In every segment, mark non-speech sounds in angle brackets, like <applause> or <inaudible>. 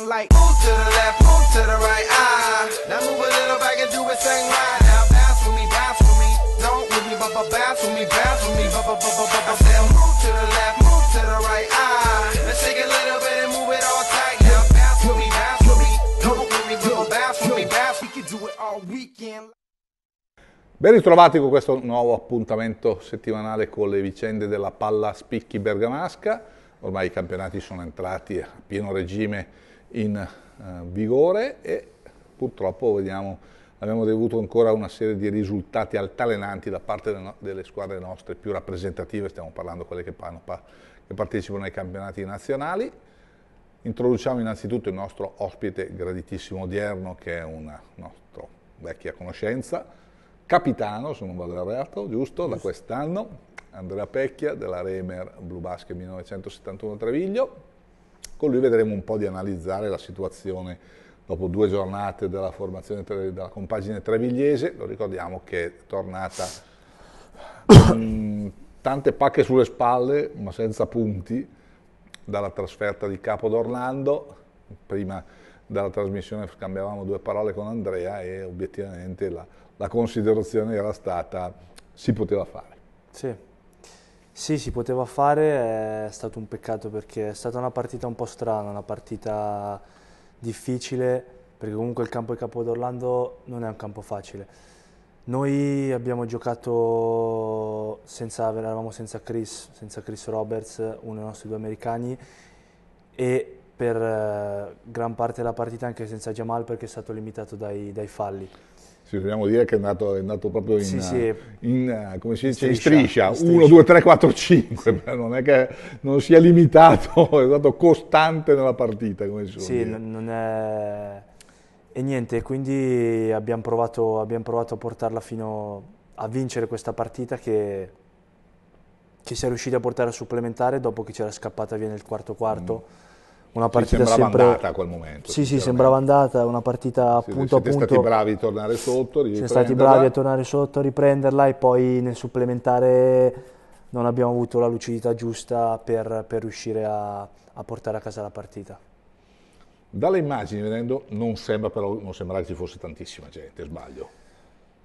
like move to the left, move to the right, ah. Now move a little back and do it same right. Now bounce for me, bounce for me. Don't move me, but bounce for me, bounce for me, but I said move to the left, move to the right, ah. Let's it a little bit and move it all tight. Now bounce for me, bounce for me. Don't move me, but bounce for me, bounce. We can do it all weekend. Ben ritrovati con questo nuovo appuntamento settimanale con le vicende della palla spicchi bergamasca. Ormai i campionati sono entrati a pieno regime in uh, vigore e purtroppo vediamo, abbiamo avuto ancora una serie di risultati altalenanti da parte delle, squadre nostre più rappresentative, stiamo parlando di quelle che, che partecipano ai campionati nazionali. Introduciamo innanzitutto il nostro ospite graditissimo odierno che è una nostra vecchia conoscenza, capitano, se non vado errato, giusto, da quest'anno, Andrea Pecchia della Remer Blue Basket 1971 Treviglio. Con lui vedremo un po' di analizzare la situazione dopo due giornate della formazione della compagine trevigliese. Lo ricordiamo che è tornata con tante pacche sulle spalle, ma senza punti, dalla trasferta di Capo d'Orlando. Prima della trasmissione scambiavamo due parole con Andrea e obiettivamente la, la considerazione era stata si poteva fare. Sì. Sì, si poteva fare, è stato un peccato perché è stata una partita un po' strana, una partita difficile, perché comunque il campo di Capodorlando non è un campo facile. Noi abbiamo giocato senza, eravamo senza Chris, senza Chris Roberts, uno dei nostri due americani, e per eh, gran parte della partita anche senza Jamal perché è stato limitato dai, dai falli sì, dobbiamo dire che è andato, è andato proprio in, sì, sì. in, come si dice, striscia, in striscia. 1, 2, 3, 4, 5, non è che non sia limitato, <laughs> è stato costante nella partita. Come si sì, dire. non è... E niente, quindi abbiamo provato, abbiamo provato, a portarla fino a vincere questa partita che, che si è riusciti a portare a supplementare dopo che c'era scappata via nel quarto quarto. Mm una partita sì, sembrava sempre... andata a quel momento. Sì, sì, sembrava andata, una partita appunto siete appunto... stati bravi a tornare sotto, Siamo stati bravi a tornare sotto, a riprenderla e poi nel supplementare non abbiamo avuto la lucidità giusta per, per riuscire a, a, portare a casa la partita. Dalle immagini vedendo non sembra però, non sembra che ci fosse tantissima gente, sbaglio.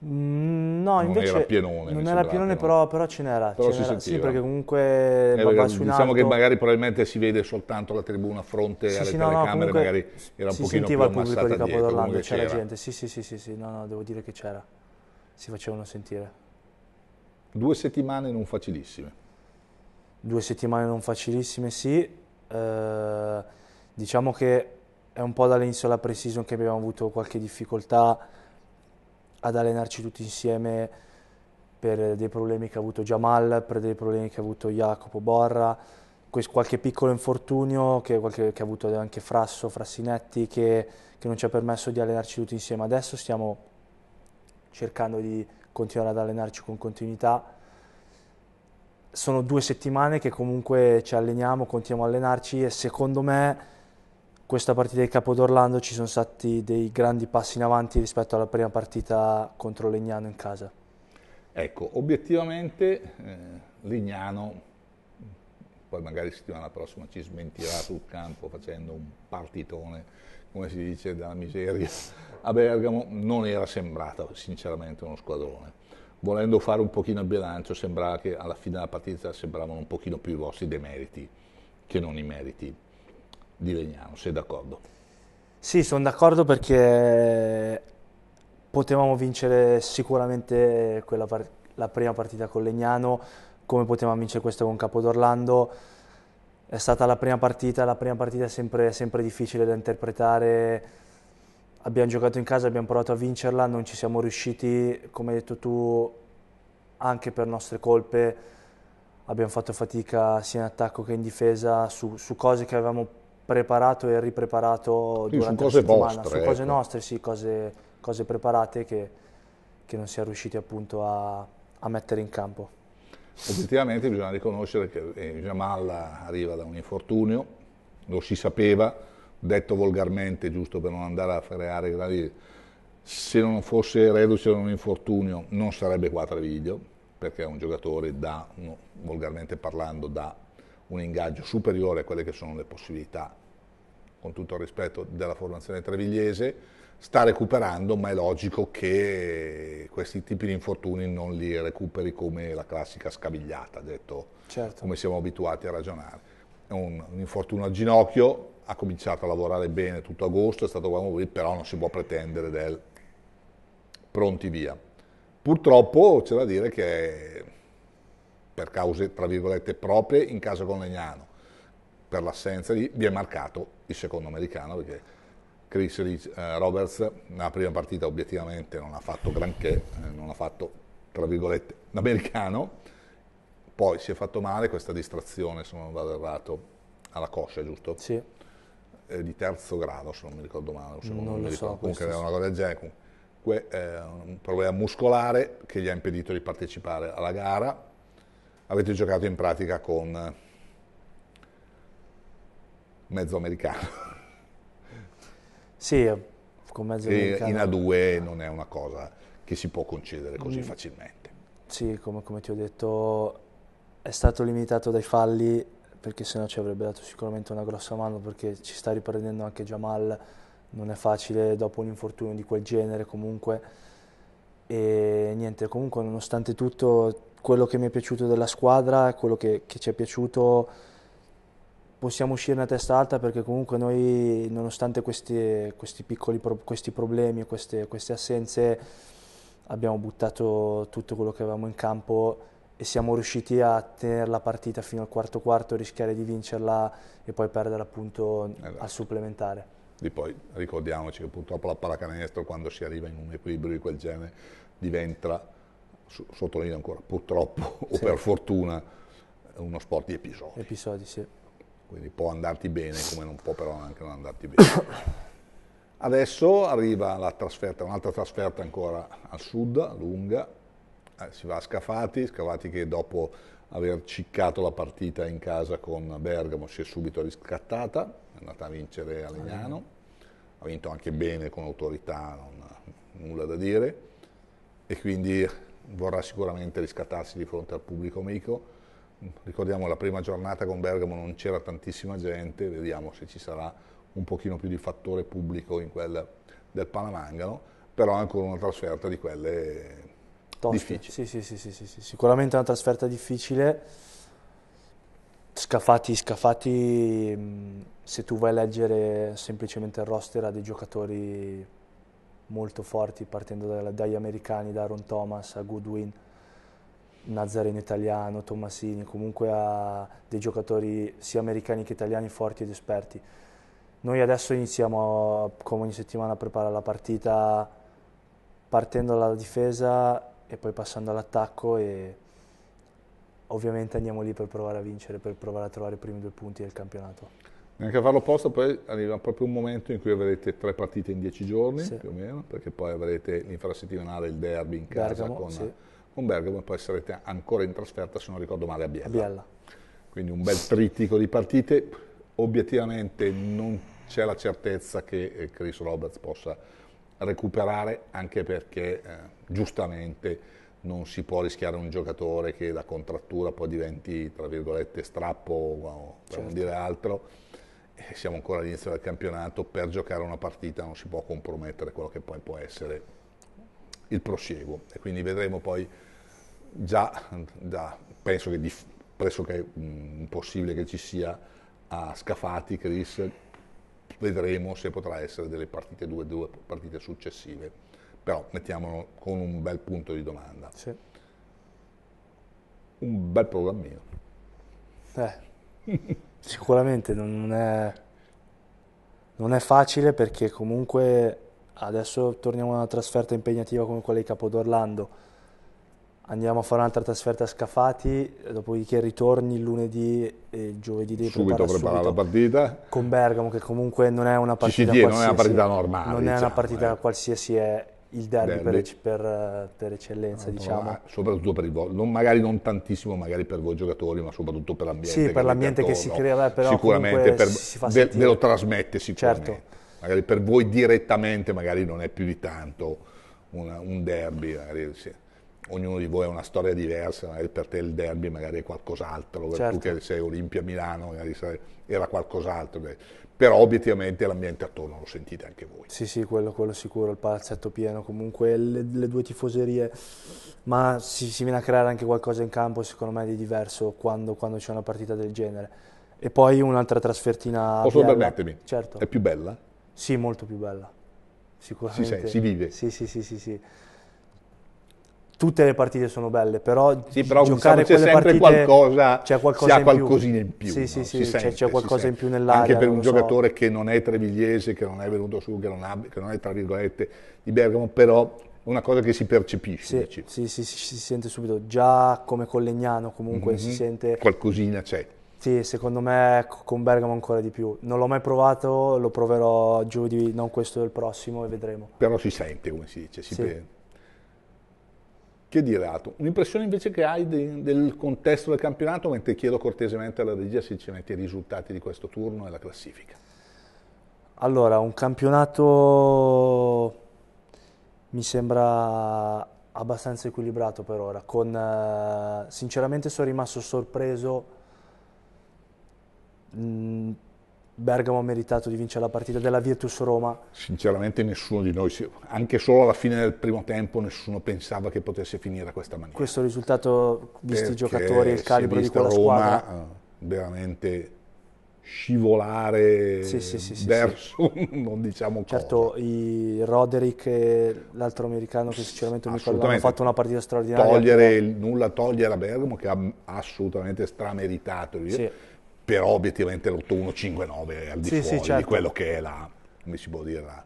Mm, no, non invece era pienone, non era pienone, però, però ce n'era. Però ce n'era sì, perché comunque eh, va su Diciamo che magari probabilmente si vede soltanto la tribuna a fronte sì, alle sì, telecamere, no, no, magari era un si pochino sentiva più il pubblico di Capodorlando, c'era, c'era gente. Sì, sì, sì, sì, sì, no, no, devo dire che c'era. Si facevano sentire. Due settimane non facilissime. Due settimane non facilissime, sì. Eh, diciamo che è un po' dall'inizio della pre-season che abbiamo avuto qualche difficoltà ad allenarci tutti insieme per dei problemi che ha avuto Jamal, per dei problemi che ha avuto Jacopo Borra, qualche piccolo infortunio che, qualche, che ha avuto anche Frasso, Frassinetti, che, che, non ci ha permesso di allenarci tutti insieme. Adesso stiamo cercando di continuare ad allenarci con continuità. Sono due settimane che comunque ci alleniamo, continuiamo a allenarci e secondo me questa partita di Capodorlando ci sono stati dei grandi passi in avanti rispetto alla prima partita contro Legnano in casa. Ecco, obiettivamente eh, Legnano, poi magari settimana prossima ci smentirà sul campo facendo un partitone, come si dice, della miseria, a Bergamo non era sembrata sinceramente uno squadrone. Volendo fare un pochino il bilancio, sembrava che alla fine della partita sembravano un pochino più i vostri demeriti che non i meriti di Legnano, sei d'accordo? Sì, sono d'accordo perché potevamo vincere sicuramente part la prima partita con Legnano, come potevamo vincere questa con Capodorlando. È stata la prima partita, la prima partita è sempre, sempre difficile da interpretare. Abbiamo giocato in casa, abbiamo provato a vincerla, non ci siamo riusciti, come hai detto tu, anche per nostre colpe. Abbiamo fatto fatica sia in attacco che in difesa su, su cose che avevamo preparato e ripreparato sì, durante la settimana, vostre, su ecco. cose nostre, sì, cose, cose preparate che, che, non si è riusciti appunto a, a, mettere in campo. Obiettivamente bisogna riconoscere che eh, Jamal arriva da un infortunio, lo si sapeva, detto volgarmente, giusto per non andare a creare grandi... Se non fosse reduce da un infortunio non sarebbe qua a Treviglio, perché è un giocatore da, volgarmente parlando, da un ingaggio superiore a quelle che sono le possibilità con tutto il rispetto della formazione trevigliese, sta recuperando, ma è logico che questi tipi di infortuni non li recuperi come la classica scavigliata, detto Certo. come siamo abituati a ragionare. È un, un infortunio al ginocchio, ha cominciato a lavorare bene tutto agosto, è stato lui, però non si può pretendere del pronti via. Purtroppo c'è da dire che per cause, tra virgolette, proprie in casa con Legnano, per l'assenza di, vi è marcato il secondo americano, perché Chris eh, Roberts nella prima partita obiettivamente non ha fatto granché, eh, non ha fatto, tra virgolette, l'americano, poi si è fatto male questa distrazione, se non vado errato, alla coscia, giusto? Sì, Eh, di terzo grado, se non mi ricordo male, Non mi lo so, ricordo. comunque questo era una cosa del genere. Comunque, eh, un problema muscolare che gli ha impedito di partecipare alla gara. Avete giocato in pratica con mezzo americano. sì, con mezzo E americano. in A2 non è una cosa che si può concedere Mm. così facilmente. Sì, come, come ti ho detto, è stato limitato dai falli perché sennò ci avrebbe dato sicuramente una grossa mano perché ci sta riprendendo anche Jamal, non è facile dopo un infortunio di quel genere comunque. E niente, comunque nonostante tutto, quello che mi è piaciuto della squadra, quello che, che ci è piaciuto, possiamo uscire a testa alta perché comunque noi, nonostante questi, questi piccoli pro- questi problemi, queste, queste assenze, abbiamo buttato tutto quello che avevamo in campo e siamo riusciti a tenere la partita fino al quarto quarto, rischiare di vincerla e poi perdere appunto Esatto. al supplementare. Di poi ricordiamoci che purtroppo la pallacanestro quando si arriva in un equilibrio di quel genere diventa, sottolineo ancora, purtroppo <laughs> o Sì. per fortuna, uno sport di episodi. Episodi, sì. Quindi può andarti bene come non può però anche non andarti bene. <coughs> Adesso arriva la trasferta, un'altra trasferta ancora al sud, lunga, Eh, si va a Scafati, Scafati che dopo aver ciccato la partita in casa con Bergamo si è subito riscattata, è andata a vincere a Legnano, ha vinto anche bene con autorità, non, nulla da dire, e quindi vorrà sicuramente riscattarsi di fronte al pubblico amico. Ricordiamo la prima giornata con Bergamo non c'era tantissima gente, vediamo se ci sarà un pochino più di fattore pubblico in quel del Palamangano, però ancora una trasferta di quelle Toste. difficili. Sì, sì, sì. Sicuramente una trasferta difficile. Scafati, Scafati, mh, se tu vai a leggere semplicemente il roster, ha dei giocatori molto forti, partendo da- dagli americani, da Aaron Thomas a Goodwin, Nazareno italiano, Tommasini, comunque ha dei giocatori sia americani che italiani forti ed esperti. Noi adesso iniziamo, come ogni settimana, a preparare la partita partendo dalla difesa e poi passando all'attacco e ovviamente andiamo lì per provare a vincere, per provare a trovare i primi due punti del campionato. Neanche a farlo apposta, poi arriva proprio un momento in cui avrete tre partite in dieci giorni, Sì. più o meno, perché poi avrete l'infrasettimanale, il derby in casa Bergamo, con, sì. con Bergamo e poi sarete ancora in trasferta, se non ricordo male, a Biella. A Biella. Quindi un bel trittico di partite. Obiettivamente non c'è la certezza che eh, Chris Roberts possa recuperare, anche perché eh, giustamente non si può rischiare un giocatore che da contrattura poi diventi, tra virgolette, strappo, o per non Certo. dire altro. E siamo ancora all'inizio del campionato, per giocare una partita non si può compromettere quello che poi può essere il prosieguo. E quindi vedremo poi già, da- penso che dif- pressoché mm, impossibile che ci sia a Scafati, Chris, vedremo se potrà essere delle partite due, due partite successive, però mettiamolo con un bel punto di domanda. Sì. Un bel programmino. Eh, <laughs> sicuramente non è, non è facile perché comunque adesso torniamo a una trasferta impegnativa come quella di Capodorlando. Andiamo a fare un'altra trasferta a Scafati, dopodiché ritorni il lunedì e il giovedì devi Subito preparare preparare la partita. con Bergamo che comunque non è una Ci partita si tiene, non è una partita normale, Non è una diciamo, partita eh. qualsiasi, è il derby, Derby. Per, per, per eccellenza, diciamo. Ah, Soprattutto per i voi, non- magari non tantissimo magari per voi giocatori, ma soprattutto per l'ambiente. Sì, per l'ambiente che si crea, però sicuramente per, si fa ve, ve lo trasmette sicuramente. Certo. Magari per voi direttamente magari non è più di tanto una- un derby, magari sì. ognuno di voi ha una storia diversa, magari per te il derby magari è qualcos'altro, Certo. tu che sei Olimpia Milano magari sai- era qualcos'altro. Però obiettivamente l'ambiente attorno lo sentite anche voi. Sì, sì, quello, quello sicuro, il palazzetto pieno, comunque le, le due tifoserie, ma si, si viene a creare anche qualcosa in campo, secondo me, di diverso quando, quando c'è una partita del genere. E poi un'altra trasfertina Posso Biella. permettermi? Certo. È più bella? Sì, molto più bella, sicuramente. Si sente, si vive. Sì, sì, sì, sì, sì. Tutte le partite sono belle, però, Sì, però giocare c'è quelle sempre partite qualcosa, c'è qualcosa in qualcosina in più. Sì, no? sì, sì, c'è- sente, c'è qualcosa in più nell'aria. Anche per un lo so. giocatore che non è trevigliese, che non è venuto su, che non, ha- che non è tra virgolette di Bergamo, però è una cosa che si percepisce. Sì, sì, sì, sì, si sente subito. Già come con Legnano comunque si Mhm. sente... Qualcosina c'è. Sì, secondo me con Bergamo ancora di più. Non l'ho mai provato, lo proverò giovedì, non questo del prossimo e vedremo. però si sente, come si dice. si Sì. pe- Che dire altro? Un'impressione invece che hai de- del contesto del campionato, mentre chiedo cortesemente alla regia se ci metti i risultati di questo turno e la classifica. Allora, un campionato mi sembra abbastanza equilibrato per ora. Con, eh, sinceramente sono rimasto sorpreso. Mm, Bergamo ha meritato di vincere la partita della Virtus Roma. Sinceramente nessuno di noi, anche solo alla fine del primo tempo, nessuno pensava che potesse finire a questa maniera. Questo risultato, visti i Perché giocatori e il calibro di quella Roma, squadra, eh, veramente scivolare Sì, sì, sì, verso, non diciamo cosa. certo i Roderick e l'altro americano che sinceramente mi ricordo, hanno fatto una partita straordinaria. togliere il nulla togliere a Bergamo che ha assolutamente strameritato. Però obiettivamente l'8-1-5-9 è al di Sì, sì, fuori di certo. quello che è la come si può dire la-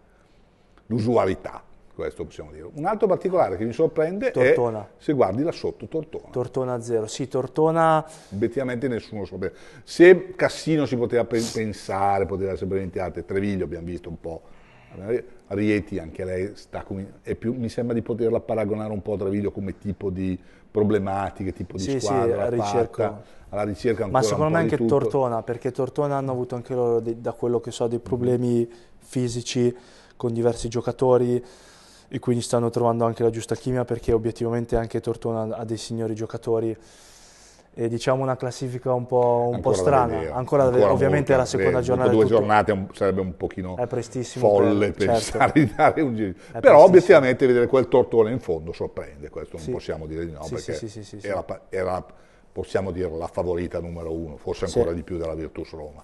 l'usualità questo possiamo dire un altro particolare che mi sorprende Tortona. è se guardi là sotto Tortona Tortona zero. Sì, Tortona obiettivamente nessuno sapeva se Cassino si poteva pe- pensare poteva essere presentato Treviglio abbiamo visto un po' Rieti anche lei sta più, mi sembra di poterla paragonare un po' a Treviglio come tipo di problematiche, tipo di Sì, sì, squadra ricerco- fatta, alla ricerca ancora Ma secondo me anche. Tortona, perché Tortona hanno avuto anche loro, dei- da quello che so, dei problemi fisici con diversi giocatori e quindi stanno trovando anche la giusta chimia perché obiettivamente anche Tortona ha dei signori giocatori e diciamo una classifica un po', un po' Ancora da strana. vedere, ancora da ancora Ovviamente la molto da seconda vedere. giornata due tutto- giornate un- sarebbe un pochino folle per- pensare certo. di dare un giro. Però obiettivamente vedere quel tortone in fondo sorprende, questo non Sì. possiamo dire di no, Sì, perché sì, sì, sì, sì. Era, era, possiamo dire, la favorita numero uno, forse ancora di più della Virtus Roma.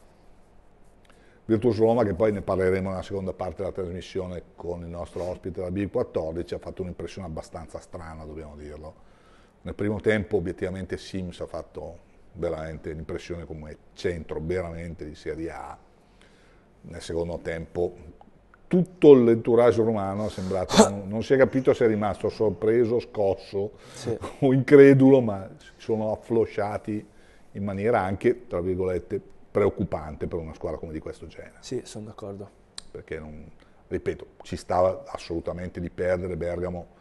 Virtus Roma, che poi ne parleremo nella seconda parte della trasmissione con il nostro ospite da B14, ha fatto un'impressione abbastanza strana, dobbiamo dirlo. Nel primo tempo obiettivamente Sims ha fatto veramente l'impressione come centro veramente di Serie A. Nel secondo tempo tutto l'entourage romano è sembrato, <laughs> non, non si è capito se è rimasto sorpreso, scosso Sì. <laughs> o incredulo, ma si sono afflosciati in maniera anche, tra virgolette, preoccupante per una squadra come di questo genere Sì, sono d'accordo. perché non, ripeto, ci stava assolutamente di perdere, Bergamo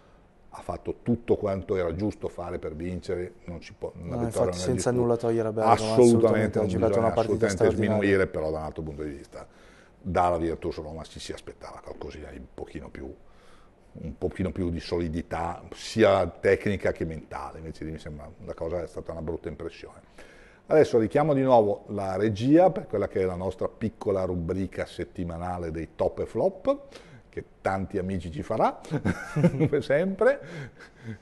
ha fatto tutto quanto era giusto fare per vincere, non si può, una No, vittoria infatti senza nulla togliere a Bergamo, assolutamente, assolutamente, ha non bisogna assolutamente sminuire, però da un altro punto di vista dalla Virtus Roma ci si aspettava qualcosina di un pochino più un pochino più di solidità sia tecnica che mentale, invece mi sembra la cosa è stata una brutta impressione. Adesso richiamo di nuovo la regia per quella che è la nostra piccola rubrica settimanale dei top e flop, che tanti amici ci farà, <laughs> come sempre,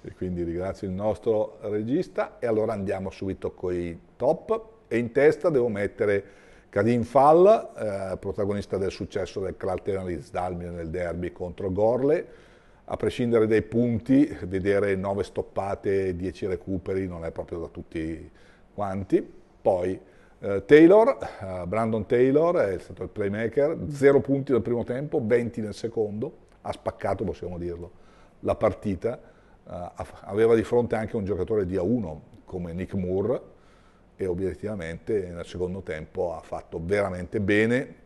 e quindi ringrazio il nostro regista. E allora andiamo subito con i top. E in testa devo mettere Kadim Fall, eh, protagonista del successo del Klaltenalis Dalmine nel derby contro Gorle, a prescindere dai punti, vedere 9 stoppate e 10 recuperi non è proprio da tutti quanti. Poi eh, Taylor, eh, Brandon Taylor è stato il playmaker, 0 punti nel primo tempo, 20 nel secondo, ha spaccato, possiamo dirlo, la partita. Eh, aveva di fronte anche un giocatore di A1 come Nick Moore e obiettivamente nel secondo tempo ha fatto veramente bene.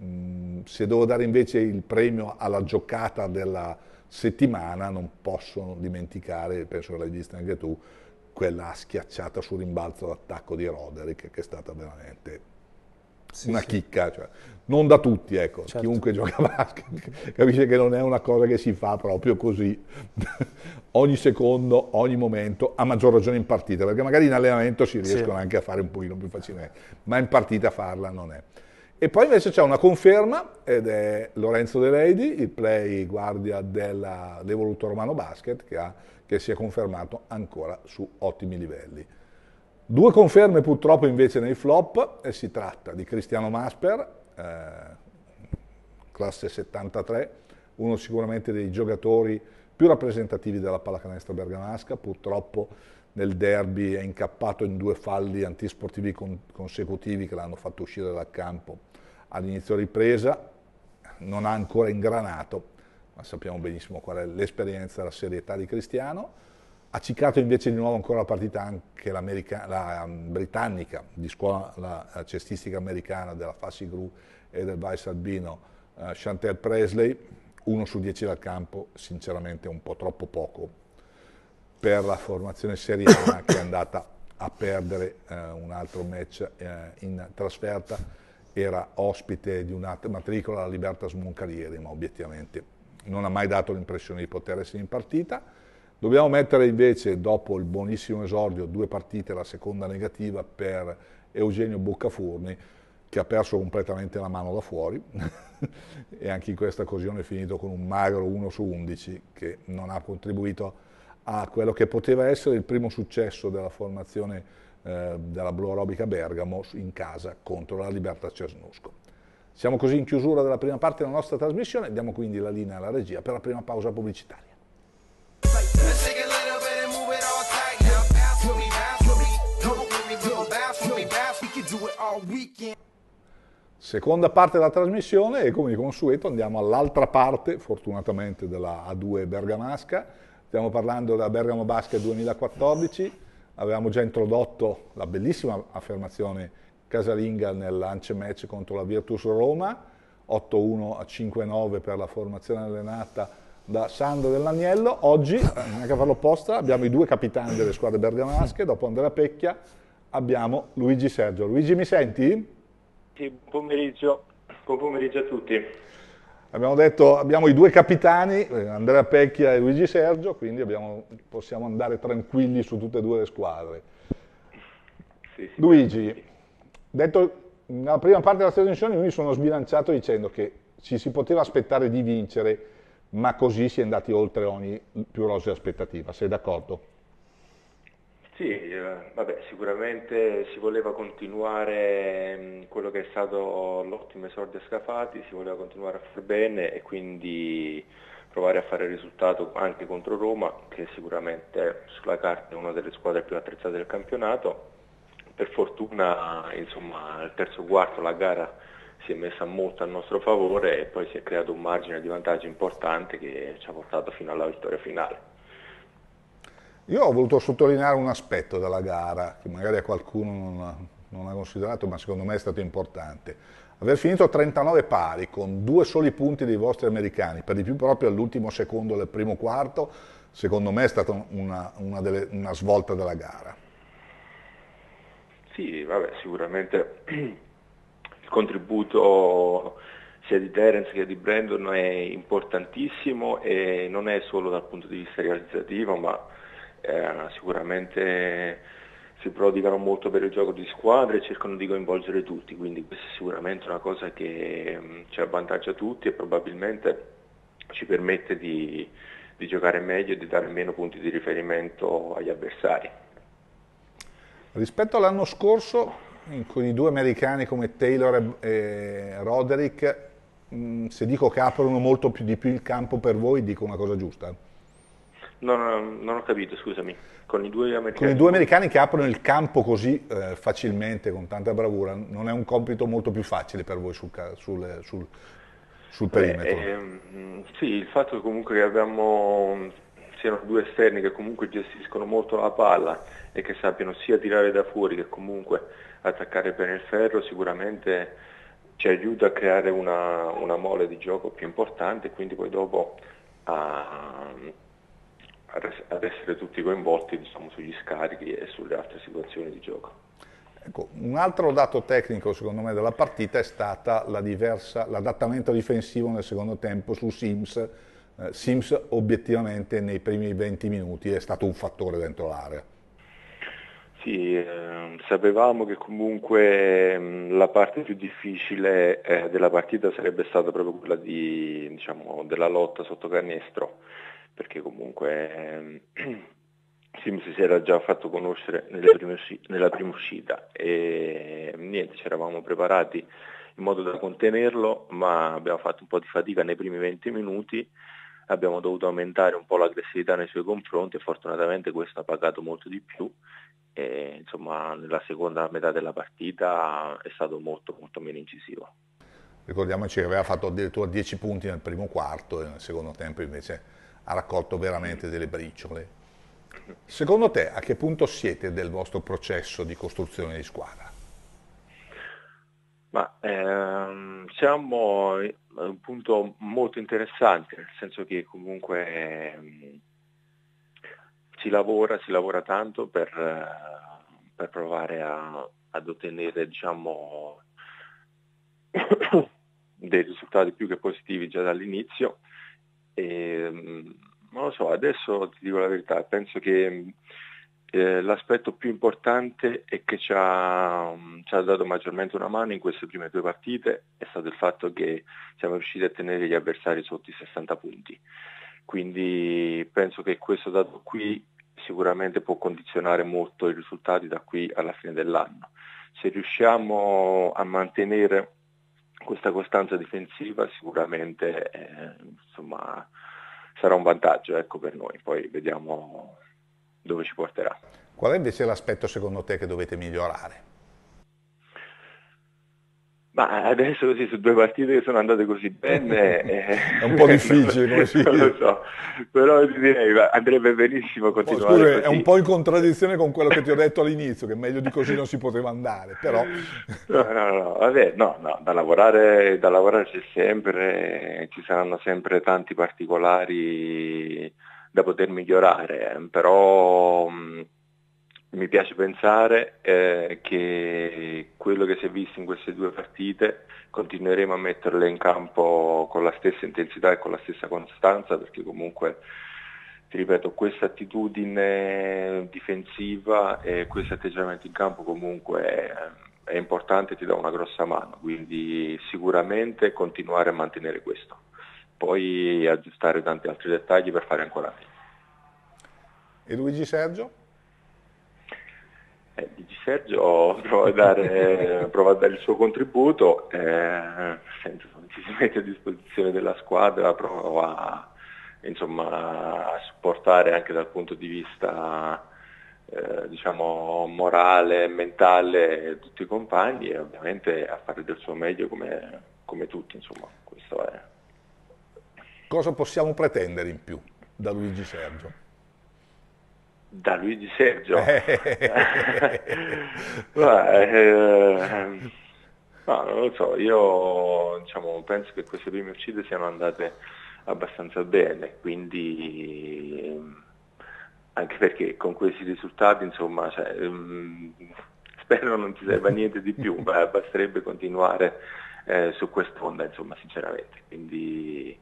Mm, se devo dare invece il premio alla giocata della settimana, non posso dimenticare, penso che l'hai vista anche tu, quella schiacciata sul rimbalzo d'attacco di Roderick, che è stata veramente sì, una sì. chicca, cioè, non da tutti, ecco, certo. chiunque <laughs> gioca a basket capisce che non è una cosa che si fa proprio così, <laughs> ogni secondo, ogni momento, a maggior ragione in partita, perché magari in allenamento si riescono sì. anche a fare un pochino più facilmente, ma in partita farla non è. E poi invece c'è una conferma ed è Lorenzo De Lady, il play guardia dell'Evoluto Romano Basket, che, ha, che si è confermato ancora su ottimi livelli. Due conferme purtroppo invece nei flop, e si tratta di Cristiano Masper, eh, classe 73, uno sicuramente dei giocatori più rappresentativi della pallacanestro bergamasca, purtroppo nel derby è incappato in due falli antisportivi consecutivi che l'hanno fatto uscire dal campo all'inizio ripresa, non ha ancora ingranato, sappiamo benissimo qual è l'esperienza la serietà di Cristiano. Ha ciccato invece di nuovo ancora la partita anche la britannica di scuola la cestistica americana della Fassi Gru e del Vice Albino uh, Chantel Presley, uno su dieci dal campo, sinceramente un po' troppo poco per la formazione seriana <coughs> che è andata a perdere uh, un altro match uh, in trasferta era ospite di una matricola alla Libertas Moncalieri, ma obiettivamente non ha mai dato l'impressione di poter essere in partita. Dobbiamo mettere invece, dopo il buonissimo esordio, due partite, la seconda negativa per Eugenio Boccafurni, che ha perso completamente la mano da fuori <laughs> e anche in questa occasione è finito con un magro 1 su 11 che non ha contribuito a quello che poteva essere il primo successo della formazione eh, della Blu Aerobica Bergamo in casa contro la Libertà Cernusco. Siamo così in chiusura della prima parte della nostra trasmissione, diamo quindi la linea alla regia per la prima pausa pubblicitaria. Seconda parte della trasmissione e come di consueto andiamo all'altra parte, fortunatamente, della A2 Bergamasca. Stiamo parlando della Bergamo Basket 2014 avevamo già introdotto la bellissima affermazione casalinga nel lunch match contro la Virtus Roma, 8-1 a 5-9 per la formazione allenata da Sandro Dell'Agnello. Oggi, eh, anche a farlo apposta, abbiamo i due capitani delle squadre bergamasche, dopo Andrea Pecchia abbiamo Luigi Sergio. Luigi mi senti? Sì, buon pomeriggio, buon pomeriggio a tutti. Abbiamo detto, abbiamo i due capitani, eh, Andrea Pecchia e Luigi Sergio, quindi abbiamo, possiamo andare tranquilli su tutte e due le squadre. Sì, sì, Luigi. Detto nella prima parte della trasmissione io mi sono sbilanciato dicendo che ci si poteva aspettare di vincere, ma così si è andati oltre ogni più rosea aspettativa. Sei d'accordo? Sì, eh, vabbè, sicuramente si voleva continuare mm, quello che è stato l'ottimo esordio a Scafati, si voleva continuare a far bene e quindi provare a fare risultato anche contro Roma, che sicuramente sulla carta è una delle squadre più attrezzate del campionato. Per fortuna insomma, al terzo quarto la gara si è messa molto a nostro favore e poi si è creato un margine di vantaggio importante che ci ha portato fino alla vittoria finale. Io ho voluto sottolineare un aspetto della gara, che magari a qualcuno non ha, non ha considerato, ma secondo me è stato importante. Aver finito 39 pari con due soli punti dei vostri americani, per di più proprio all'ultimo secondo del primo quarto, secondo me è stata una, una, delle, una svolta della gara. Sì, vabbè, sicuramente il contributo sia di Terence che di Brandon è importantissimo e non è solo dal punto di vista realizzativo, ma eh, sicuramente si prodigano molto per il gioco di squadra e cercano di coinvolgere tutti, quindi questa è sicuramente una cosa che mh, mm, ci avvantaggia tutti e probabilmente ci permette di, di giocare meglio e di dare meno punti di riferimento agli avversari. Rispetto all'anno scorso, con i due americani come Taylor e Roderick, mm, se dico che aprono molto più di più il campo per voi, dico una cosa giusta? Non, non ho capito, scusami. Con i, due americani... con i due americani che aprono il campo così eh, facilmente, con tanta bravura, non è un compito molto più facile per voi sul, sul, sul, sul perimetro? Beh, ehm, sì, il fatto comunque che abbiamo siano due esterni che comunque gestiscono molto la palla e che sappiano sia tirare da fuori che comunque attaccare bene il ferro sicuramente ci aiuta a creare una, una mole di gioco più importante e quindi poi dopo a, ad essere tutti coinvolti diciamo, sugli scarichi e sulle altre situazioni di gioco. Ecco, un altro dato tecnico secondo me della partita è stata l'adattamento difensivo nel secondo tempo su Sims. Eh, Sims obiettivamente nei primi 20 minuti è stato un fattore dentro l'area. Sì, eh, sapevamo che comunque mh, la parte più difficile eh, della partita sarebbe stata proprio quella di, diciamo, della lotta sotto canestro, perché comunque eh, <clears throat> Sims si era già fatto conoscere prime, nella prima uscita e niente, ci eravamo preparati in modo da contenerlo, ma abbiamo fatto un po' di fatica nei primi 20 minuti, abbiamo dovuto aumentare un po' l'aggressività nei suoi confronti e fortunatamente questo ha pagato molto di più e insomma nella seconda metà della partita è stato molto molto meno incisivo. Ricordiamoci che aveva fatto addirittura 10 punti nel primo quarto e nel secondo tempo invece ha raccolto veramente delle briciole. Secondo te a che punto siete del vostro processo di costruzione di squadra? Ma ehm, siamo in un punto molto interessante, nel senso che comunque ehm, si lavora, si lavora tanto per, eh, per provare a, ad ottenere diciamo, <coughs> dei risultati più che positivi già dall'inizio. E, mm, non lo so, adesso ti dico la verità, penso che eh, l'aspetto più importante e che ci ha, ci ha, dato maggiormente una mano in queste prime due partite è stato il fatto che siamo riusciti a tenere gli avversari sotto i 60 punti. Quindi penso che questo dato qui sicuramente può condizionare molto i risultati da qui alla fine dell'anno. Se riusciamo a mantenere questa costanza difensiva sicuramente eh, insomma, sarà un vantaggio ecco, per noi, poi vediamo dove ci porterà. Qual è invece l'aspetto secondo te che dovete migliorare? Ma adesso così su due partite che sono andate così bene <laughs> eh, è un po' difficile come si <laughs> non lo so, però direi andrebbe benissimo continuare. Scusa, così. è un po' in contraddizione con quello che ti ho detto all'inizio, che meglio di così non si poteva andare, però... <laughs> No, no, no, vabbè, no, no da, lavorare, da lavorare c'è sempre, ci saranno sempre tanti particolari da poter migliorare, però mh, mi piace pensare eh, che quello che si è visto in queste due partite continueremo a metterle in campo con la stessa intensità e con la stessa costanza perché comunque ti ripeto questa attitudine difensiva e questo atteggiamento in campo comunque è, è importante e ti dà una grossa mano. Quindi sicuramente continuare a mantenere questo poi aggiustare tanti altri dettagli per fare ancora meglio e Luigi Sergio? Eh, Di Sergio <laughs> prova a dare, prova a dare il suo contributo, eh, senza, ci si mette a disposizione della squadra, prova insomma, a supportare anche dal punto di vista eh, diciamo, morale, mentale tutti i compagni e ovviamente a fare del suo meglio come, come tutti. Insomma, questo è. Cosa possiamo pretendere in più da Luigi Sergio? Da Luigi Sergio? <laughs> Ma, eh, no, non lo so, io diciamo, penso che queste prime uscite siano andate abbastanza bene, quindi anche perché con questi risultati insomma cioè, um, spero non ci serva niente di più, ma <laughs> basterebbe continuare eh, su quest'onda insomma sinceramente. Quindi,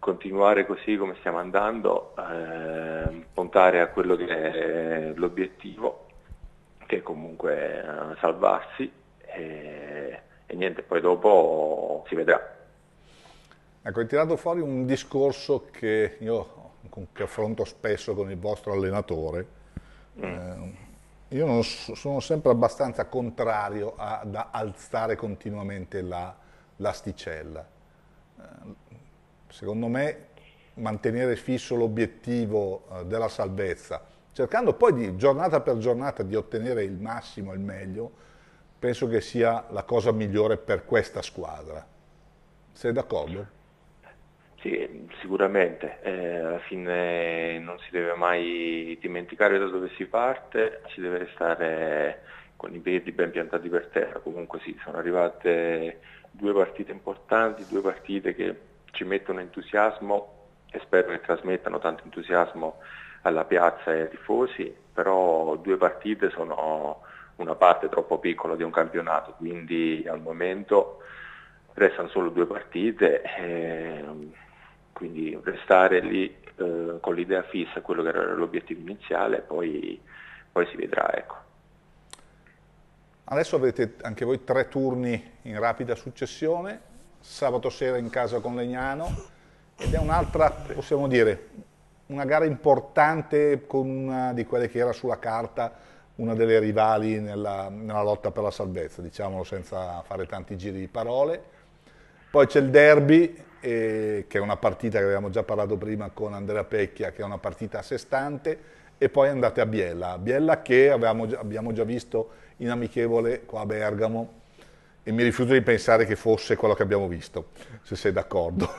continuare così come stiamo andando, eh, puntare a quello che è l'obiettivo, che è comunque eh, salvarsi e, e, niente, poi dopo si vedrà. Ecco, hai tirato fuori un discorso che io che affronto spesso con il vostro allenatore. Mm. Eh, io non, sono sempre abbastanza contrario ad alzare continuamente l'asticella. La eh, secondo me mantenere fisso l'obiettivo eh, della salvezza, cercando poi di giornata per giornata di ottenere il massimo, il meglio, penso che sia la cosa migliore per questa squadra. Sei d'accordo? Sì, sicuramente. Eh, alla fine non si deve mai dimenticare da dove si parte, si deve stare con i piedi ben piantati per terra. Comunque sì, sono arrivate due partite importanti, due partite che ci mettono entusiasmo e spero che trasmettano tanto entusiasmo alla piazza e ai tifosi, però due partite sono una parte troppo piccola di un campionato, quindi al momento restano solo due partite, eh, quindi restare lì eh, con l'idea fissa, quello che era l'obiettivo iniziale, poi, poi si vedrà. Ecco. Adesso avete anche voi tre turni in rapida successione, sabato sera in casa con Legnano ed è un'altra, possiamo dire, una gara importante con una di quelle che era sulla carta una delle rivali nella, nella lotta per la salvezza, diciamolo senza fare tanti giri di parole. Poi c'è il derby, eh, che è una partita che avevamo già parlato prima con Andrea Pecchia, che è una partita a sé stante, e poi andate a Biella, Biella che avevamo, abbiamo già visto in amichevole qua a Bergamo, e mi rifiuto di pensare che fosse quello che abbiamo visto, se sei d'accordo. <laughs>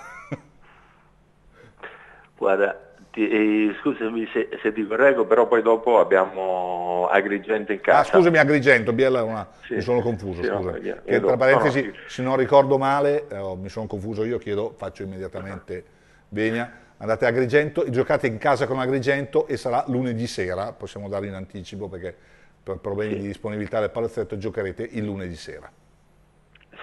Guarda, ti, eh, scusami se, se, ti correggo, però poi dopo abbiamo Agrigento in casa. Ah, scusami, Agrigento, Biella una... sì, mi sono confuso, sì, scusa. No, che, tra parentesi, no, no. se non ricordo male, eh, oh, mi sono confuso io, chiedo, faccio immediatamente venia. Andate a Agrigento, giocate in casa con Agrigento e sarà lunedì sera, possiamo dare in anticipo perché per problemi sì. di disponibilità del palazzetto giocherete il lunedì sera.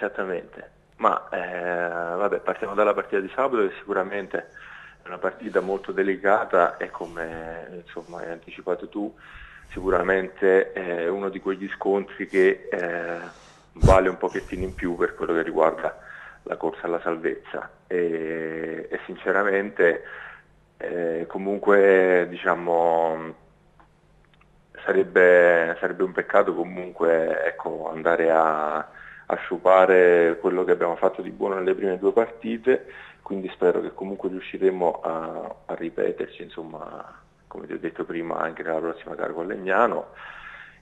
Esattamente, ma eh, vabbè, partiamo dalla partita di sabato che sicuramente una partita molto delicata e come insomma, hai anticipato tu, sicuramente è uno di quegli scontri che eh, vale un pochettino in più per quello che riguarda la corsa alla salvezza. E, e sinceramente eh, comunque diciamo sarebbe, sarebbe, un peccato comunque ecco, andare a, a sciupare quello che abbiamo fatto di buono nelle prime due partite quindi spero che comunque riusciremo a, a ripeterci, insomma, come ti ho detto prima, anche nella prossima gara con Legnano.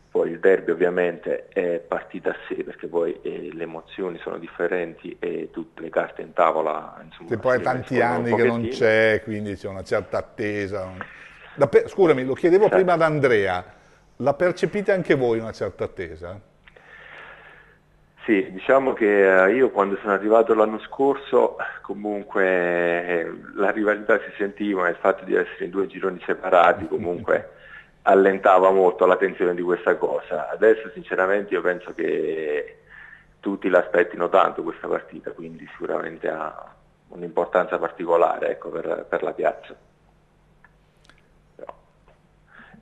Poi il derby ovviamente è partita a sé perché poi eh, le emozioni sono differenti e tutte le carte in tavola. Insomma, e poi tanti anni che non c'è, quindi c'è una certa attesa. Scusami, lo chiedevo certo. prima ad Andrea, la percepite anche voi una certa attesa? Sì, diciamo che eh, io quando sono arrivato l'anno scorso comunque eh, la rivalità si sentiva e il fatto di essere in due gironi separati <laughs> comunque allentava molto la tensione di questa cosa. Adesso sinceramente io penso che tutti l'aspettino tanto questa partita, quindi sicuramente ha un'importanza particolare ecco, per, per, la piazza. Però,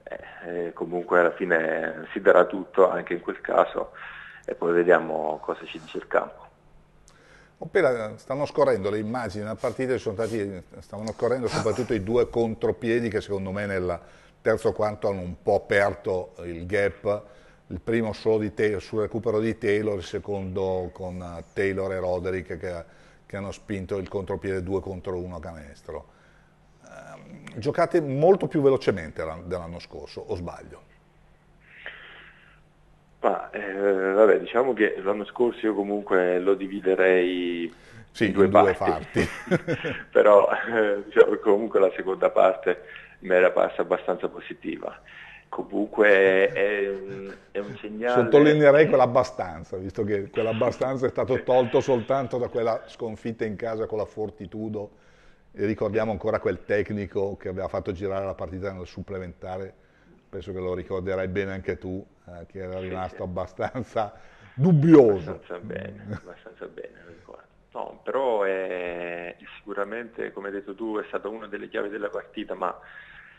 eh, comunque alla fine si darà tutto anche in quel caso e poi vediamo cosa ci dice il campo. Appena stanno scorrendo le immagini della partita, stati, stavano scorrendo soprattutto i due contropiedi che secondo me nel terzo quarto hanno un po' aperto il gap, il primo Taylor, sul recupero di Taylor, il secondo con Taylor e Roderick che, che hanno spinto il contropiede 2 contro 1 a canestro. Eh, giocate molto più velocemente dell'anno scorso, o sbaglio? Ma eh, vabbè, diciamo che l'anno scorso io comunque lo dividerei sì, in due, in due parti, <laughs> però eh, diciamo, comunque la seconda parte mi era passa abbastanza positiva. Comunque è un, è un segnale... Sottolineerei quell'abbastanza, visto che quell'abbastanza è stato tolto soltanto da quella sconfitta in casa con la Fortitudo. E ricordiamo ancora quel tecnico che aveva fatto girare la partita nel supplementare penso che lo ricorderai bene anche tu, eh, che era rimasto sì, abbastanza <laughs> dubbioso. Abbastanza bene, abbastanza bene, No, però è, sicuramente, come hai detto tu, è stata una delle chiavi della partita, ma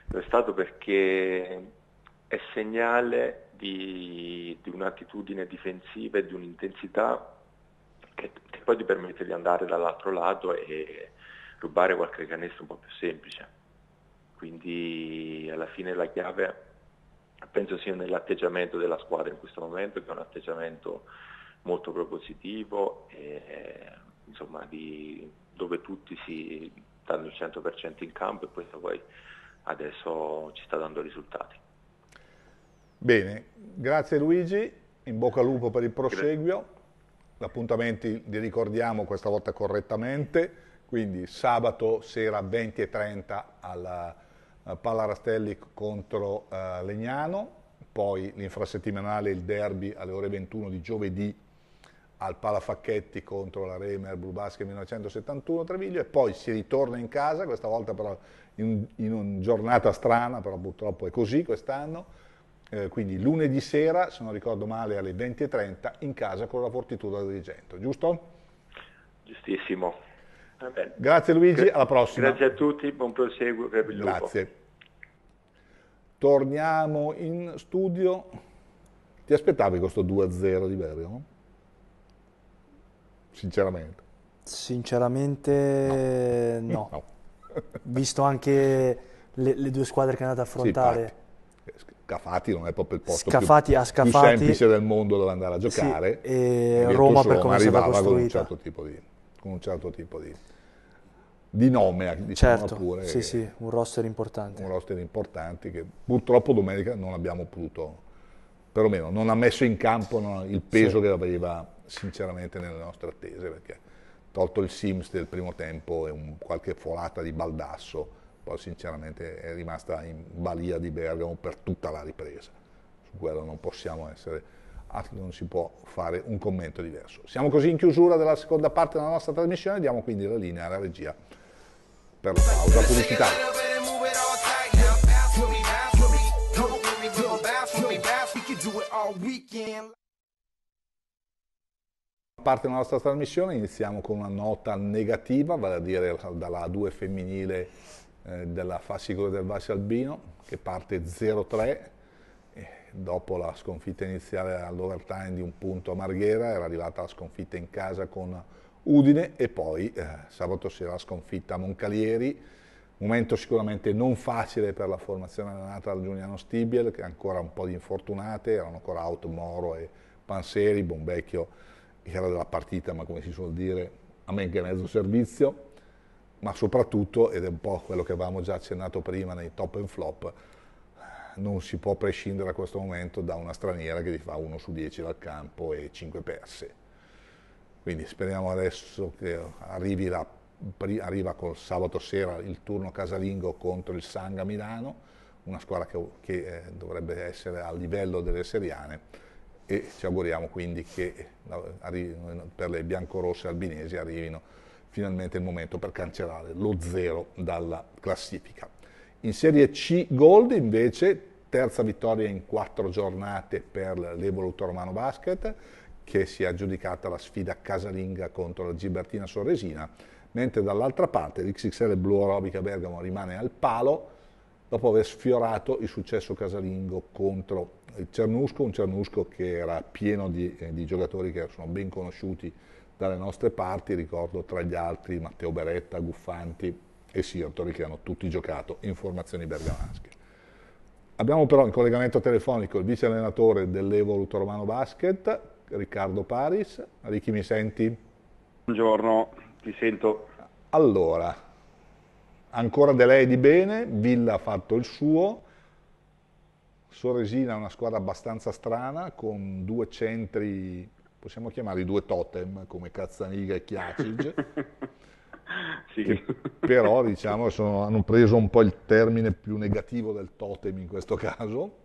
lo è stato perché è segnale di, di un'attitudine difensiva e di un'intensità che, che poi ti permette di andare dall'altro lato e rubare qualche canestro un po' più semplice. Quindi alla fine la chiave penso sia nell'atteggiamento della squadra in questo momento, che è un atteggiamento molto propositivo, e, insomma, di, dove tutti si danno il 100% in campo e questo poi adesso ci sta dando risultati. Bene, grazie Luigi, in bocca al lupo per il proseguio, gli appuntamenti li ricordiamo questa volta correttamente, quindi sabato sera 20.30 alla eh, Palla Rastelli contro uh, Legnano, poi l'infrasettimanale il derby alle ore 21 di giovedì al Pala Facchetti contro la Remer Blue Basket 1971 Treviglio e poi si ritorna in casa, questa volta però in, in una giornata strana, però purtroppo è così quest'anno, eh, quindi lunedì sera, se non ricordo male, alle 20.30 in casa con la Fortitudo di Agrigento, giusto? Giustissimo. Grazie Luigi, alla prossima. Grazie a tutti, buon proseguo per il Grazie. Torniamo in studio. Ti aspettavi questo 2-0 di Bergamo? Sinceramente. Sinceramente no. <laughs> no. Visto anche le, le, due squadre che è andate a affrontare. Sì, Scafati non è proprio il posto Scafati, più, a Scafati, più semplice del mondo dove andare a giocare. Sì, e Roma per come si arrivava con un certo tipo di, con un certo tipo di, di nome, diciamo certo, pure. Sì, sì, un roster importante. Un roster importante che purtroppo domenica non abbiamo potuto, perlomeno non ha messo in campo no, il peso sì. che aveva sinceramente nelle nostre attese, perché tolto il Sims del primo tempo e un, qualche folata di Baldasso, poi sinceramente è rimasta in balia di Bergamo per tutta la ripresa. Su quello non possiamo essere, non si può fare un commento diverso. Siamo così in chiusura della seconda parte della nostra trasmissione, diamo quindi la linea alla regia per la pausa pubblicitaria. parte della nostra trasmissione iniziamo con una nota negativa, vale a dire dalla 2 femminile eh, della Fassico del Vassi Albino che parte 0-3 dopo la sconfitta iniziale all'overtime di un punto a Marghera era arrivata la sconfitta in casa con Udine e poi eh, sabato sera la sconfitta a Moncalieri. Momento sicuramente non facile per la formazione allenata dal Giuliano Stibiel che ancora un po' di infortunate erano ancora out Moro e Panseri Bonvecchio che era della partita ma come si suol dire a men che mezzo servizio. Ma soprattutto, ed è un po' quello che avevamo già accennato prima nei top and flop, non si può prescindere a questo momento da una straniera che ti fa 1 su 10 dal campo e 5 perse. Quindi speriamo adesso che arrivi la, arriva col sabato sera il turno casalingo contro il Sanga Milano, una squadra che, che eh, dovrebbe essere a livello delle seriane e ci auguriamo quindi che eh, per le biancorosse albinesi arrivino finalmente il momento per cancellare lo zero dalla classifica. In Serie C Gold invece, terza vittoria in quattro giornate per l'Evoluto Romano Basket, che si è aggiudicata la sfida casalinga contro la Gibertina Sorresina, mentre dall'altra parte l'XXL Blu Aerobica Bergamo rimane al palo dopo aver sfiorato il successo casalingo contro il Cernusco, un Cernusco che era pieno di, eh, di giocatori che sono ben conosciuti dalle nostre parti, ricordo tra gli altri Matteo Beretta, Guffanti e Sirtori che hanno tutti giocato in formazioni bergamasche. Abbiamo però in collegamento telefonico il vice allenatore dell'Evoluto Romano Basket, Riccardo Paris. Ricchi mi senti? Buongiorno, ti sento. Allora, ancora De lei di bene, Villa ha fatto il suo, Soresina è una squadra abbastanza strana con due centri possiamo chiamare i due totem come Cazzaniga e Chiacic, <laughs> sì. però diciamo sono, hanno preso un po' il termine più negativo del totem in questo caso,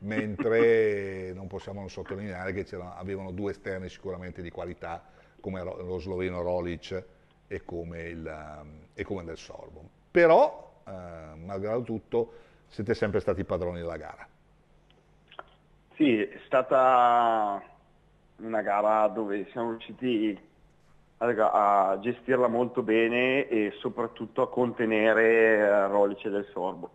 mentre non possiamo non sottolineare che avevano due esterni sicuramente di qualità come lo sloveno Rolic e come, il, e come del Sorbo. Però, eh, malgrado tutto, siete sempre stati padroni della gara. Sì, è stata una gara dove siamo riusciti a, gestirla molto bene e soprattutto a contenere eh, Rolice del Sorbo,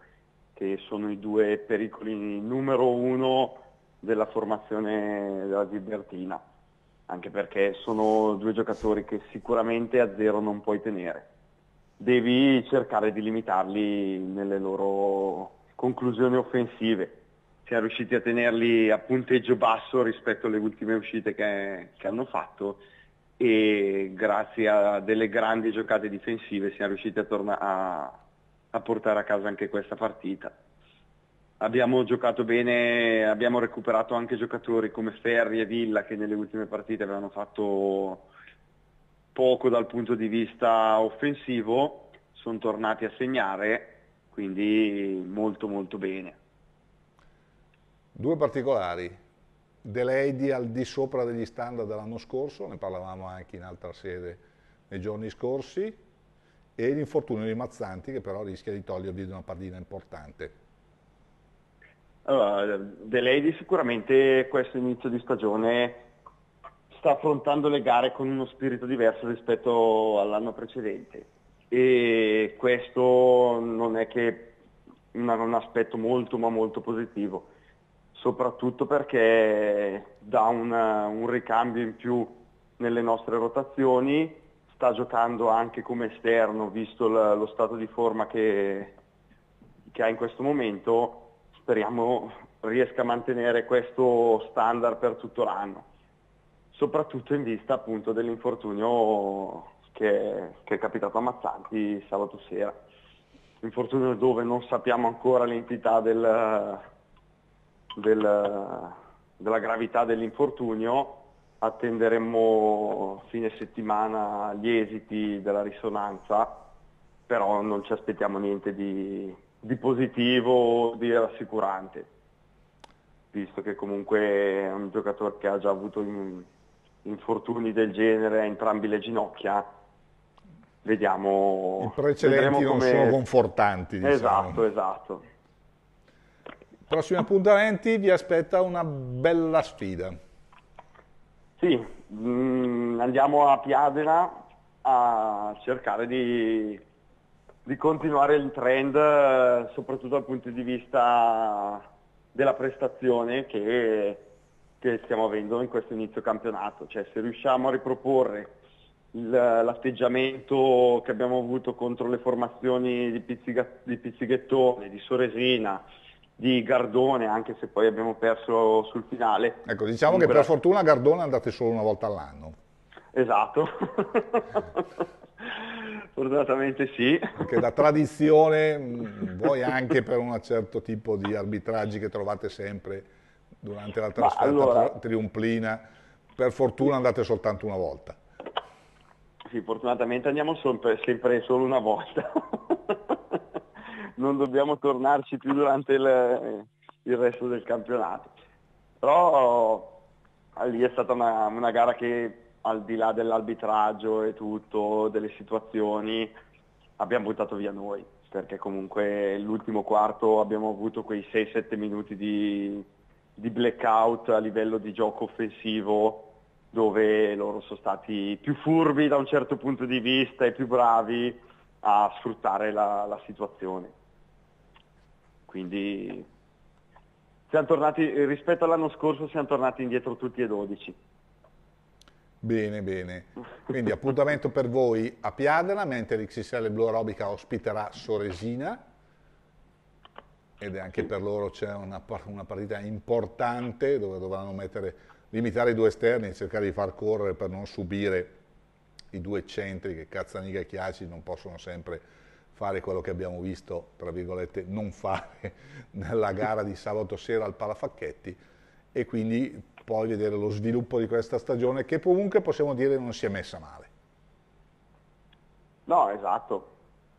che sono i due pericoli numero uno della formazione della Gibertina, anche perché sono due giocatori che sicuramente a zero non puoi tenere. Devi cercare di limitarli nelle loro conclusioni offensive siamo riusciti a tenerli a punteggio basso rispetto alle ultime uscite che, che hanno fatto e grazie a delle grandi giocate difensive siamo riusciti a, torna- a, a portare a casa anche questa partita. Abbiamo giocato bene, abbiamo recuperato anche giocatori come Ferri e Villa che nelle ultime partite avevano fatto poco dal punto di vista offensivo, sono tornati a segnare, quindi molto molto bene. Due particolari, De Lady al di sopra degli standard dell'anno scorso, ne parlavamo anche in altra sede nei giorni scorsi, e l'infortunio di Mazzanti che però rischia di togliervi una partita importante. Allora, Lady sicuramente questo inizio di stagione sta affrontando le gare con uno spirito diverso rispetto all'anno precedente e questo non è che un aspetto molto ma molto positivo, soprattutto perché dà una, un ricambio in più nelle nostre rotazioni, sta giocando anche come esterno visto l- lo stato di forma che, che ha in questo momento, speriamo riesca a mantenere questo standard per tutto l'anno soprattutto in vista appunto dell'infortunio che, che, è capitato a Mazzanti sabato sera. Infortunio dove non sappiamo ancora l'entità del, del, della gravità dell'infortunio, attenderemo fine settimana gli esiti della risonanza, però non ci aspettiamo niente di, di positivo o di rassicurante, visto che comunque è un giocatore che ha già avuto in, infortuni del genere a entrambi le ginocchia, vediamo... I precedenti non come... sono confortanti. Diciamo. Esatto, esatto. Prossimi appuntamenti vi aspetta una bella sfida. Sì, mh, mm, andiamo a Piadena a cercare di, di continuare il trend, soprattutto dal punto di vista della prestazione che che stiamo avendo in questo inizio campionato, cioè se riusciamo a riproporre l'atteggiamento che abbiamo avuto contro le formazioni di, di Pizzighettone, di Soresina, di Gardone, anche se poi abbiamo perso sul finale. Ecco, diciamo che per fortuna Gardone andate solo una volta all'anno. Esatto. <laughs> Fortunatamente sì. Perché da tradizione, vuoi anche per un certo tipo di arbitraggi che trovate sempre, durante la trasferta allora, triumplina, per fortuna andate soltanto una volta. Sì, fortunatamente andiamo sempre, sempre solo una volta. <laughs> non dobbiamo tornarci più durante il, il resto del campionato. Però lì è stata una, una gara che al di là dell'arbitraggio e tutto, delle situazioni, abbiamo buttato via noi, perché comunque l'ultimo quarto abbiamo avuto quei 6-7 minuti di, di blackout a livello di gioco offensivo dove loro sono stati più furbi da un certo punto di vista e più bravi a sfruttare la, la situazione. Quindi tornati, rispetto all'anno scorso siamo tornati indietro tutti e 12. Bene, bene. Quindi appuntamento per voi a Piadena, mentre l'XXL Blue Aerobica ospiterà Soresina ed anche per loro c'è una, una, partita importante dove dovranno mettere, limitare i due esterni e cercare di far correre per non subire i due centri che Cazzaniga e Chiaci non possono sempre fare quello che abbiamo visto, tra virgolette, non fare <laughs> nella gara di sabato sera al Palafacchetti e quindi poi vedere lo sviluppo di questa stagione che comunque possiamo dire non si è messa male. No, esatto.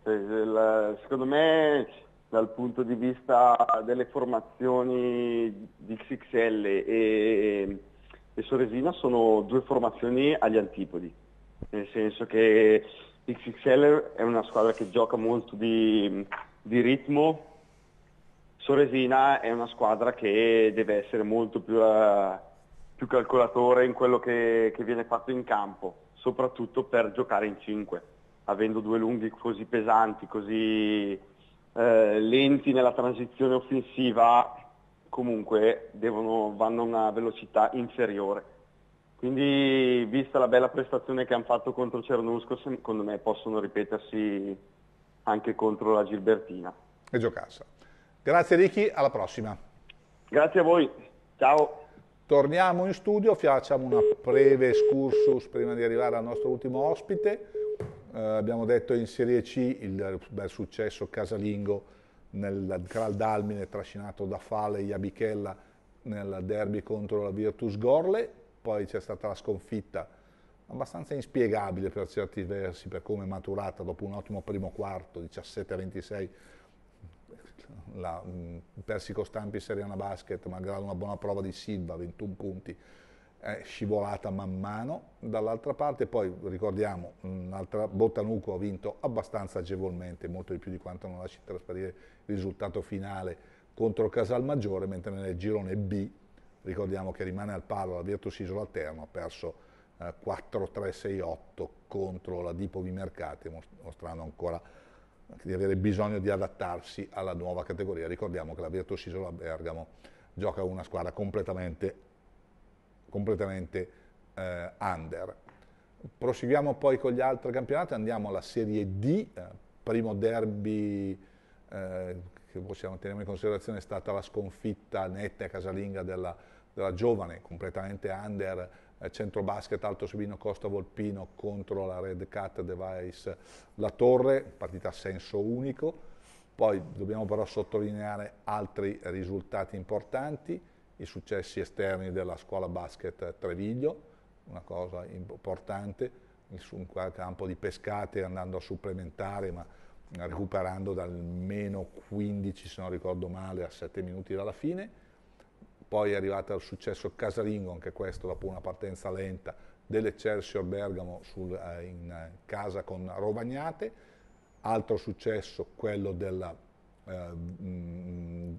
Secondo me dal punto di vista delle formazioni di XXL e, e Soresina sono due formazioni agli antipodi, nel senso che XXL è una squadra che gioca molto di, di ritmo, Soresina è una squadra che deve essere molto più, uh, più calcolatore in quello che, che viene fatto in campo, soprattutto per giocare in 5, avendo due lunghi così pesanti, così eh, lenti nella transizione offensiva comunque devono, vanno a una velocità inferiore. Quindi vista la bella prestazione che hanno fatto contro Cernusco, secondo me possono ripetersi anche contro la Gilbertina. E giocassa. Grazie Ricky, alla prossima. Grazie a voi, ciao. Torniamo in studio, facciamo una breve excursus prima di arrivare al nostro ultimo ospite eh, abbiamo detto in Serie C il bel successo casalingo nel Craldalmine trascinato da Fale e Iabichella nel derby contro la Virtus Gorle, poi c'è stata la sconfitta abbastanza inspiegabile per certi versi per come è maturata dopo un ottimo primo quarto, 17-26 la mh, Persico Stampi Seriana Basket, malgrado una buona prova di Silva, 21 punti, è scivolata man mano, dall'altra parte poi ricordiamo un'altra Bottanuco ha vinto abbastanza agevolmente, molto di più di quanto non lasci trasparire il risultato finale contro Casalmaggiore, mentre nel girone B ricordiamo che rimane al palo la Virtus Isola Terno, ha perso eh, 4-3-6-8 contro la Dipovi Mercati, mostrando ancora di avere bisogno di adattarsi alla nuova categoria. Ricordiamo che la Virtus Isola Bergamo gioca una squadra completamente, completamente eh, under. Proseguiamo poi con gli altri campionati, andiamo alla Serie D, eh, primo derby eh, che possiamo tenere in considerazione è stata la sconfitta netta e casalinga della, della giovane, completamente under, eh, centro basket Alto Sabino Costa Volpino contro la Red Cat Device La Torre, partita a senso unico. Poi dobbiamo però sottolineare altri risultati importanti, i successi esterni della scuola basket Treviglio, una cosa importante, su un campo di pescate andando a supplementare, ma recuperando dal meno 15 se non ricordo male a 7 minuti dalla fine, poi è arrivato il successo casalingo, anche questo dopo una partenza lenta dell'Eccelsior Bergamo sul, eh, in casa con Rovagnate, altro successo quello della, eh,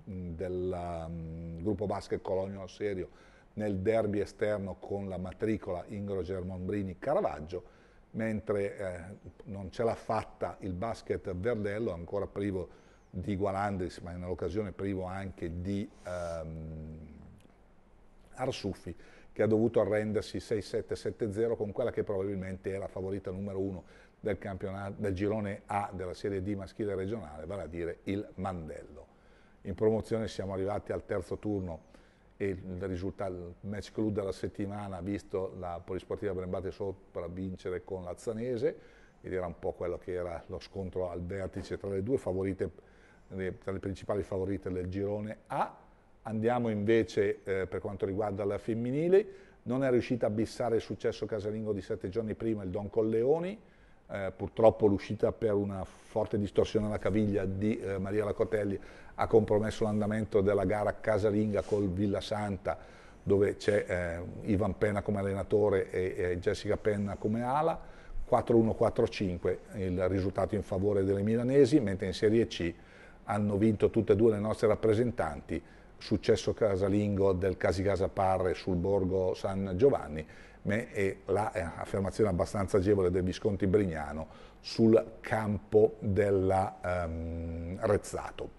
del um, gruppo basket Colonio Serio nel derby esterno con la matricola Ingro Germombrini Caravaggio, mentre eh, non ce l'ha fatta il basket Verdello, ancora privo di Gualandris, ma nell'occasione privo anche di ehm, Arsuffi, che ha dovuto arrendersi 6-7-7-0 con quella che probabilmente è la favorita numero uno del, del girone A della Serie D maschile regionale, vale a dire il Mandello. In promozione siamo arrivati al terzo turno e il risultato, il match club della settimana ha visto la Polisportiva Brembate sopravvincere con la Zanese ed era un po' quello che era lo scontro al vertice tra le due favorite, tra le principali favorite del girone A. Andiamo invece eh, per quanto riguarda la femminile, non è riuscita a bissare il successo casalingo di sette giorni prima il Don Colleoni, eh, purtroppo l'uscita per una forte distorsione alla caviglia di eh, Maria Lacotelli ha compromesso l'andamento della gara casalinga col Villa Santa dove c'è eh, Ivan Penna come allenatore e, e Jessica Penna come ala, 4-1-4-5 il risultato in favore delle milanesi, mentre in Serie C hanno vinto tutte e due le nostre rappresentanti, successo casalingo del Casicasa Parre sul Borgo San Giovanni e l'affermazione abbastanza agevole del Visconti Brignano sul campo del um, Rezzato.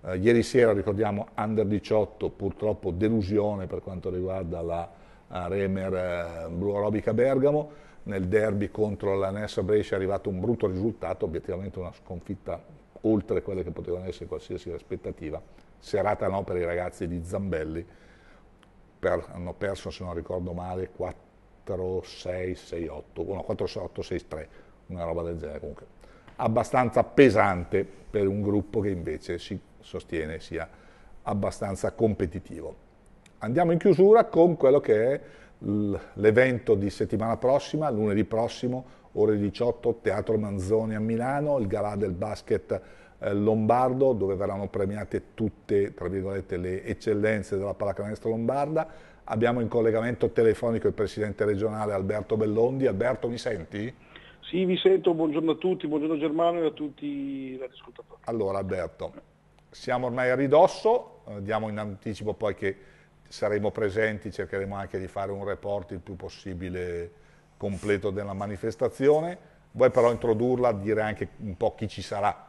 Uh, ieri sera ricordiamo Under 18, purtroppo delusione per quanto riguarda la uh, Remer uh, Blu Aerobica Bergamo, nel derby contro la Nessa Brescia è arrivato un brutto risultato, obiettivamente una sconfitta oltre quelle che potevano essere qualsiasi aspettativa, serata no per i ragazzi di Zambelli, per, hanno perso se non ricordo male 4 4, 6, 6, 8, no, 4, 6, 8, 6, 3, una roba del genere comunque. Abbastanza pesante per un gruppo che invece si sostiene sia abbastanza competitivo. Andiamo in chiusura con quello che è l'evento di settimana prossima, lunedì prossimo, ore 18, Teatro Manzoni a Milano, il galà del basket eh, lombardo, dove verranno premiate tutte, tra virgolette, le eccellenze della pallacanestro lombarda, Abbiamo in collegamento telefonico il presidente regionale Alberto Bellondi. Alberto, mi senti? Sì, vi sento, buongiorno a tutti, buongiorno Germano e a tutti gli ascoltatori. Allora Alberto, siamo ormai a ridosso, eh, diamo in anticipo poi che saremo presenti, cercheremo anche di fare un report il più possibile completo della manifestazione. Vuoi però introdurla, dire anche un po' chi ci sarà?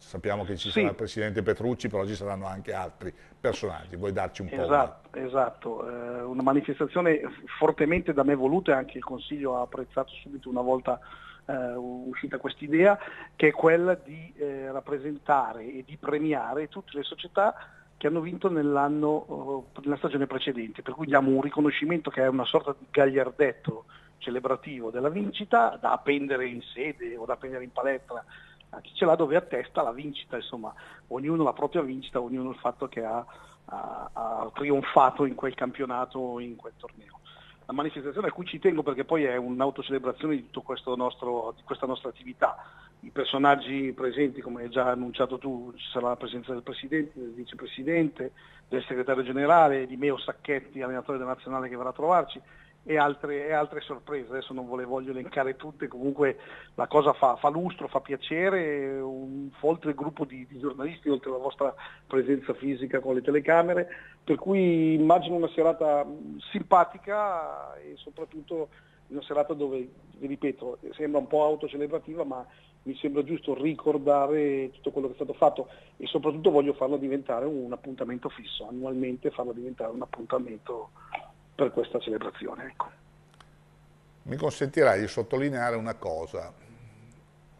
Sappiamo che ci sì. sarà il Presidente Petrucci, però ci saranno anche altri personaggi. Vuoi darci un po'? Esatto, esatto. Eh, una manifestazione fortemente da me voluta e anche il Consiglio ha apprezzato subito una volta eh, uscita questa idea, che è quella di eh, rappresentare e di premiare tutte le società che hanno vinto nell'anno, oh, nella stagione precedente, per cui diamo un riconoscimento che è una sorta di gagliardetto celebrativo della vincita da appendere in sede o da appendere in palestra a chi ce l'ha dove attesta la vincita, insomma, ognuno la propria vincita, ognuno il fatto che ha, ha, ha trionfato in quel campionato in quel torneo. La manifestazione a cui ci tengo perché poi è un'autocelebrazione di tutta questa nostra attività. I personaggi presenti, come hai già annunciato tu, ci sarà la presenza del Presidente, del Vicepresidente, del Segretario Generale, di Meo Sacchetti, allenatore della Nazionale che verrà a trovarci, e altre, e altre, sorprese. Adesso non le voglio elencare tutte, comunque la cosa fa, fa lustro, fa piacere, un il gruppo di, di, giornalisti, oltre la vostra presenza fisica con le telecamere, per cui immagino una serata simpatica e soprattutto una serata dove, vi ripeto, sembra un po' autocelebrativa, ma mi sembra giusto ricordare tutto quello che è stato fatto e soprattutto voglio farlo diventare un appuntamento fisso, annualmente farlo diventare un appuntamento per questa celebrazione. Ecco. Mi consentirai di sottolineare una cosa,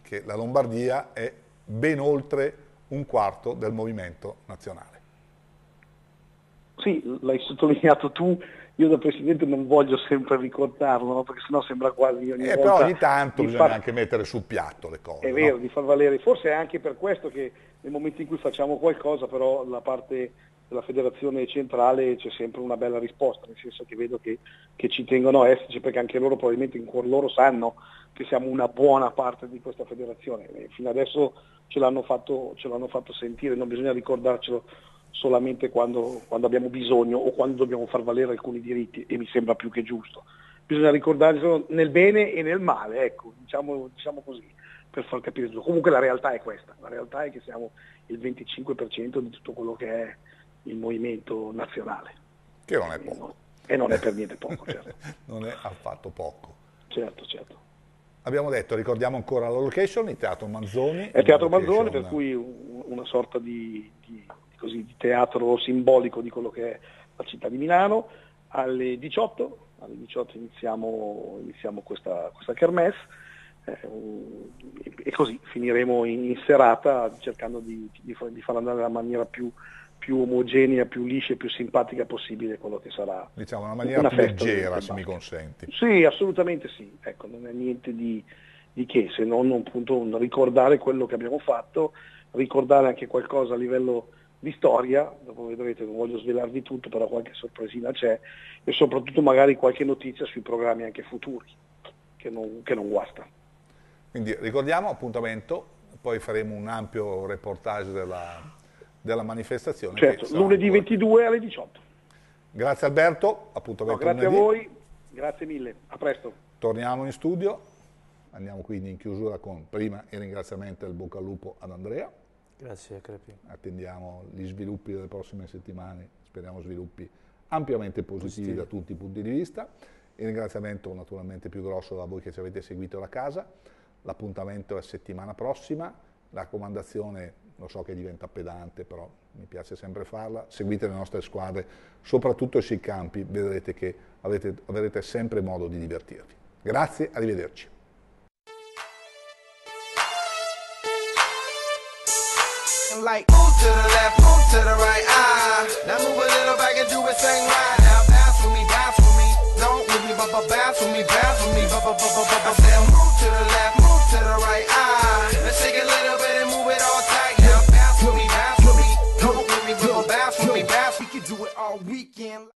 che la Lombardia è ben oltre un quarto del movimento nazionale. Sì, l'hai sottolineato tu, io da Presidente non voglio sempre ricordarlo, no? perché sennò sembra quasi ogni eh, volta... Però ogni tanto bisogna far... anche mettere sul piatto le cose. È vero, no? di far valere, forse è anche per questo che nel momento in cui facciamo qualcosa, però la parte della federazione centrale c'è sempre una bella risposta, nel senso che vedo che, che ci tengono a esserci perché anche loro probabilmente in cuor loro sanno che siamo una buona parte di questa federazione. E fino adesso ce l'hanno, fatto, ce l'hanno fatto sentire, non bisogna ricordarcelo solamente quando, quando, abbiamo bisogno o quando dobbiamo far valere alcuni diritti e mi sembra più che giusto. Bisogna ricordarcelo nel bene e nel male, ecco, diciamo, diciamo così, per far capire tutto. Comunque la realtà è questa, la realtà è che siamo il 25% di tutto quello che è il movimento nazionale. Che non è poco. E non è per niente poco, certo. <laughs> non è affatto poco. Certo, certo. Abbiamo detto, ricordiamo ancora la location, il Teatro Manzoni. È Teatro Manzoni, per cui una sorta di, di, così, di, teatro simbolico di quello che è la città di Milano. Alle 18, alle 18 iniziamo, iniziamo questa, questa kermesse eh, e così finiremo in, serata cercando di, di, di far andare nella maniera più, più omogenea, più liscia e più simpatica possibile quello che sarà. Diciamo una maniera una più leggera, se mi consenti. Sì, assolutamente sì. Ecco, non è niente di, di che, se non appunto ricordare quello che abbiamo fatto, ricordare anche qualcosa a livello di storia, dopo vedrete, non voglio svelarvi tutto, però qualche sorpresina c'è, e soprattutto magari qualche notizia sui programmi anche futuri, che non, che non guasta. Quindi ricordiamo appuntamento, poi faremo un ampio reportage della, della manifestazione. Certo, lunedì ancora. 22 alle 18. Grazie Alberto, appuntamento no, Grazie lunedì. a voi, grazie mille, a presto. Torniamo in studio, andiamo quindi in chiusura con prima il ringraziamento e il bocca al lupo ad Andrea. Grazie Crepi. Attendiamo gli sviluppi delle prossime settimane, speriamo sviluppi ampiamente positivi Positivi. da tutti i punti di vista. Il ringraziamento naturalmente più grosso a voi che ci avete seguito da casa. L'appuntamento è settimana prossima. La raccomandazione lo so che diventa pedante, però mi piace sempre farla, seguite le nostre squadre, soprattutto sui campi, vedrete che avete, avrete sempre modo di divertirvi. Grazie, arrivederci. like move to the left, move to the right. Ah, now move a little back and do a thing right. Now bounce for me, bounce for me. Don't with me, but bounce for me, bounce for me. I said move to the left, move to the right. Ah. all weekend.